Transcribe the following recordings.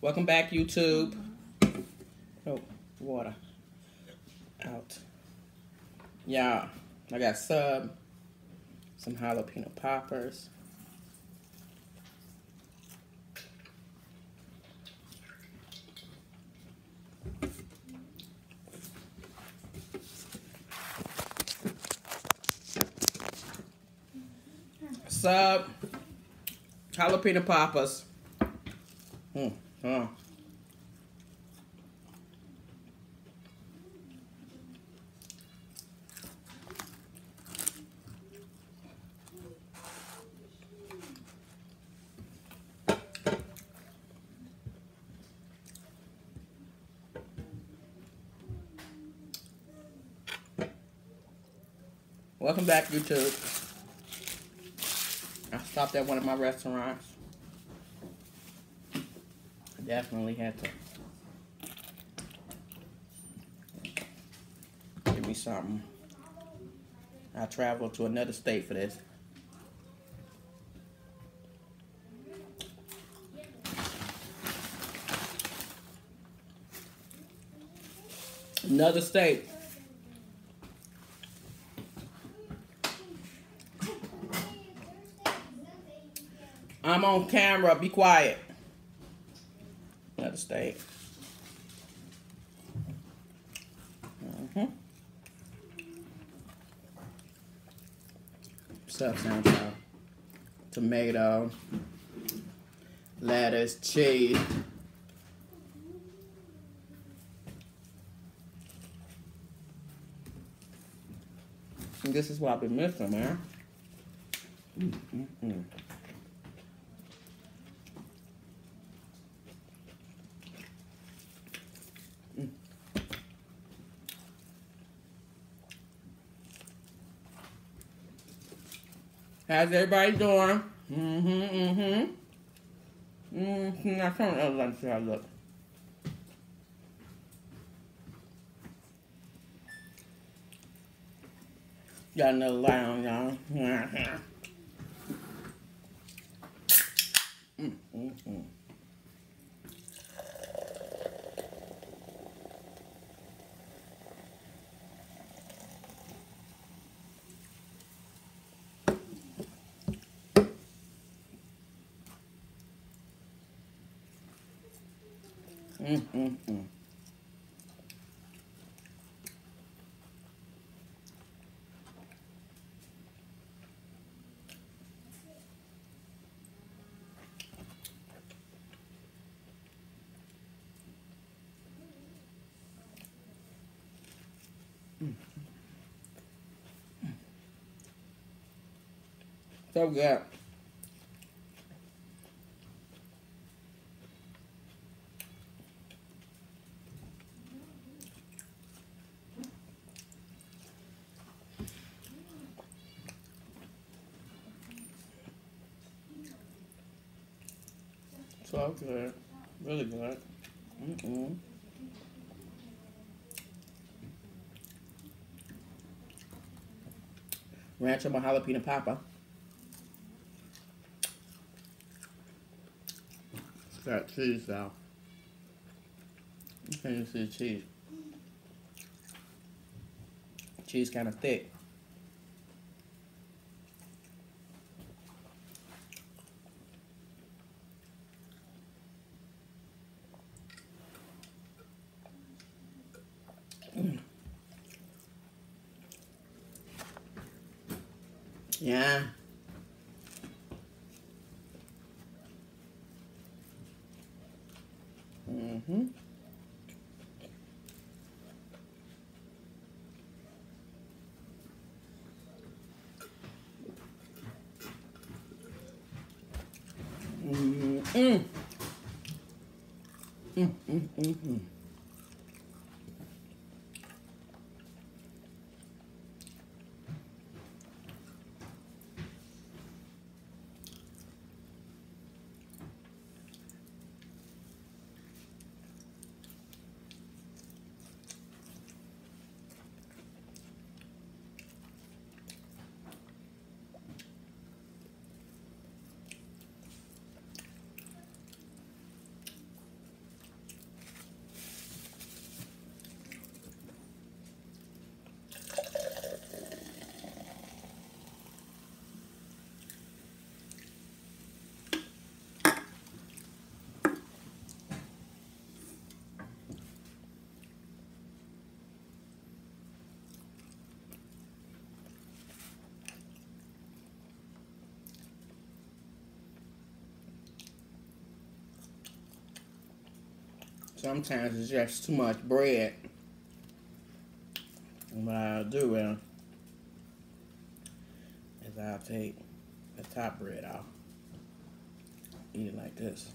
Welcome back, YouTube. Oh, water out. Yeah, I got sub, some jalapeno poppers. Sub, jalapeno poppers. Hmm. Huh. Welcome back, YouTube. Stopped at one of my restaurants. Definitely had to give me something. I traveled to another state for this. Another state. I'm on camera. Be quiet. Another state. Mm-hmm. Out. Tomato, lettuce, cheese. And this is what I've been missing, man. Mm -mm -mm. How's everybody doing? Mm-hmm, mm-hmm. Mm-hmm. Turn the other light see how I look. Got another light on, y'all. Mm-hmm. Mm, mm, mm. So good. So good. Really good. Mm-mm. Rancho my jalapeno papa. It's got cheese though. You can't see the cheese. Cheese kind of thick. Yeah. Mm-hmm. Mm-hmm. Mm. Mm, mm, mm, mm. Sometimes it's just too much bread. And what I'll do is, I'll take the top bread off. Eat it like this.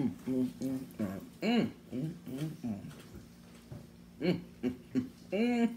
Mm, mm, mm, mm, mm, mm, mm. Mm, mm, mm, mm.